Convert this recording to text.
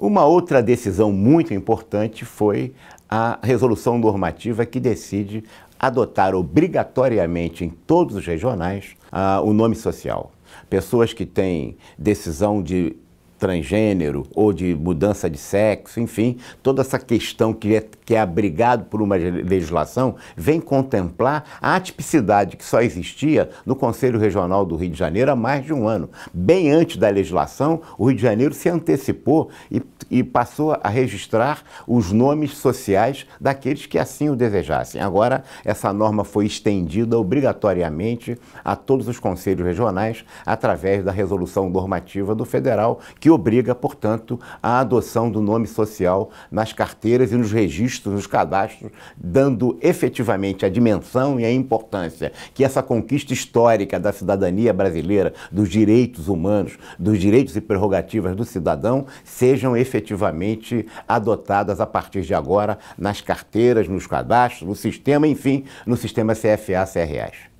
Uma outra decisão muito importante foi a resolução normativa que decide adotar obrigatoriamente em todos os regionais uh, o nome social. Pessoas que têm decisão de transgênero ou de mudança de sexo, enfim, toda essa questão que é, que é abrigado por uma legislação vem contemplar a atipicidade que só existia no Conselho Regional do Rio de Janeiro há mais de um ano. Bem antes da legislação, o Rio de Janeiro se antecipou e, e passou a registrar os nomes sociais daqueles que assim o desejassem. Agora, essa norma foi estendida obrigatoriamente a todos os conselhos regionais através da resolução normativa do federal que obriga, portanto, a adoção do nome social nas carteiras e nos registros, nos cadastros, dando efetivamente a dimensão e a importância que essa conquista histórica da cidadania brasileira, dos direitos humanos, dos direitos e prerrogativas do cidadão, sejam efetivamente adotadas a partir de agora nas carteiras, nos cadastros, no sistema, enfim, no sistema CFA-CRAs.